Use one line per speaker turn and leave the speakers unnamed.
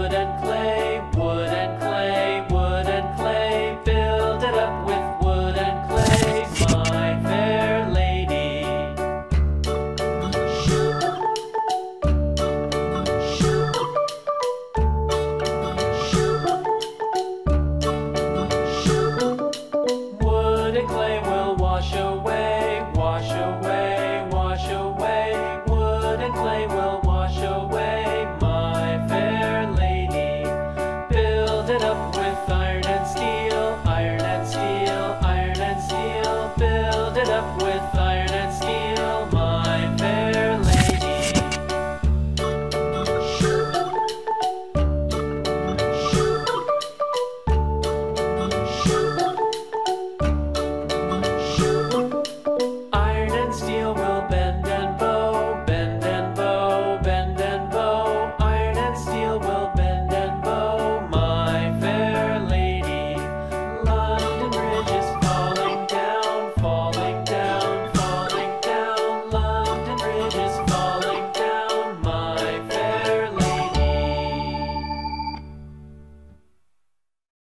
wood and clay,